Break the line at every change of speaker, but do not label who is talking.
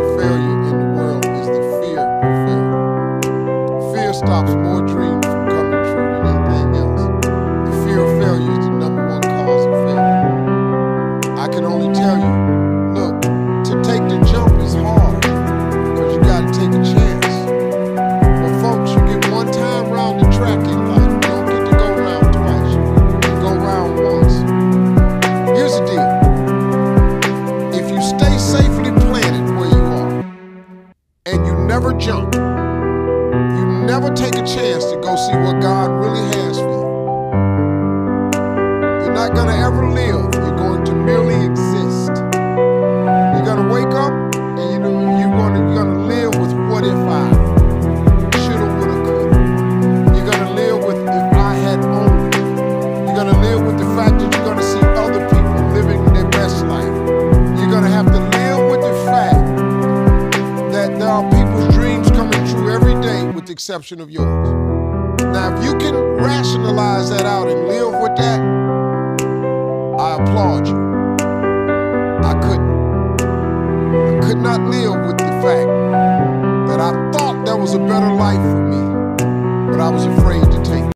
of failure in the world is the fear of failure. Fear stops more dreams never jump, you never take a chance to go see what God really has for you. You're not going to ever live. You're going to merely exist. Exception of yours. Now, if you can rationalize that out and live with that, I applaud you. I couldn't. I could not live with the fact that I thought there was a better life for me, but I was afraid